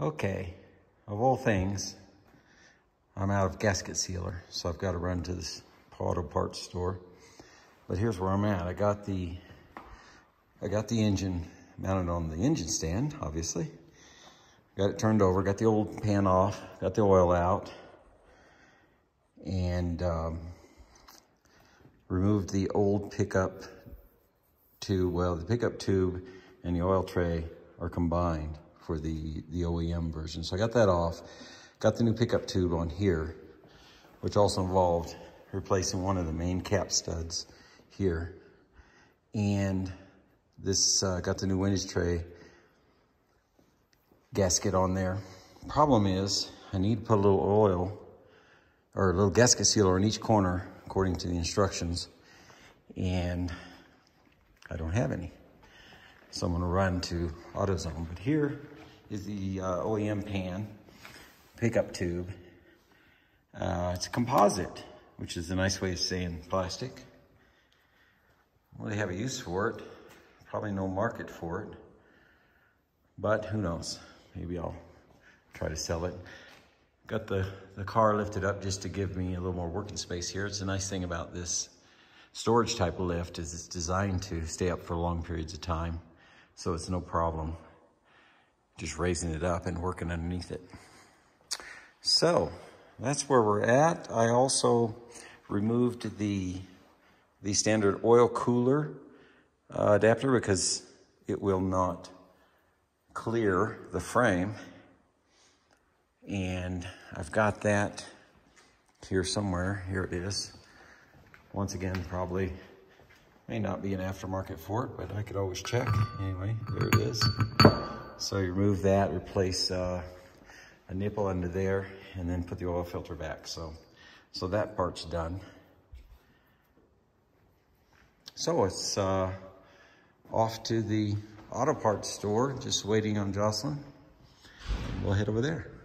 Okay, of all things, I'm out of gasket sealer, so I've got to run to this auto parts store. But here's where I'm at. I got the, I got the engine mounted on the engine stand, obviously. Got it turned over, got the old pan off, got the oil out, and um, removed the old pickup tube. Well, the pickup tube and the oil tray are combined for the, the OEM version. So I got that off. Got the new pickup tube on here, which also involved replacing one of the main cap studs here. And this uh, got the new windage tray gasket on there. Problem is, I need to put a little oil or a little gasket sealer in each corner according to the instructions. And I don't have any. So I'm gonna run to AutoZone. But here is the uh, OEM pan pickup tube. Uh, it's a composite, which is a nice way of saying plastic. They have a use for it. Probably no market for it, but who knows? Maybe I'll try to sell it. Got the, the car lifted up just to give me a little more working space here. It's a nice thing about this storage type of lift is it's designed to stay up for long periods of time. So it's no problem just raising it up and working underneath it. So that's where we're at. I also removed the, the standard oil cooler uh, adapter because it will not clear the frame. And I've got that here somewhere. Here it is. Once again, probably may not be an aftermarket for it, but I could always check. Anyway, there it is. So you remove that, replace uh, a nipple under there, and then put the oil filter back. So, so that part's done. So it's uh, off to the auto parts store, just waiting on Jocelyn. We'll head over there.